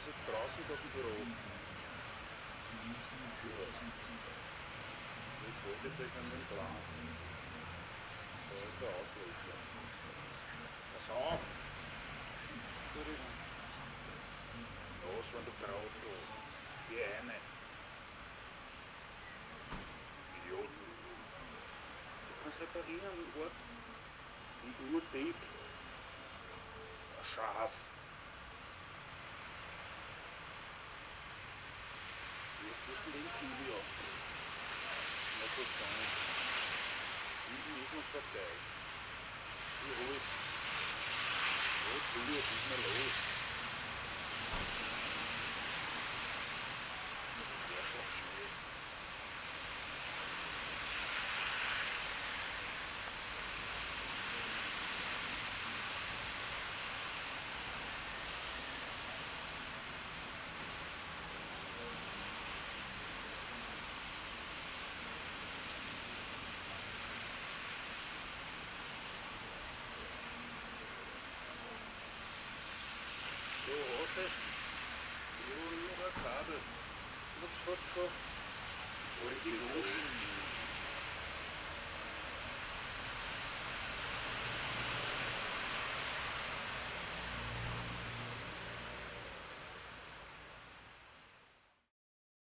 draußen da im Büro. Ich wollte jetzt an den Plan. Da ist der Auslöser. Pass auf! Los, wenn du brauchst, du. Geh eine. Idiot. Du kannst reparieren, Wort. Die Uhr dick. Schatz. eu tirei o ó. Na questão. E mesmo papéis. E hoje. Hoje, eu fiz melhor. Jo, nur ein Kabel. Muss fast so. Wollte ich loschen.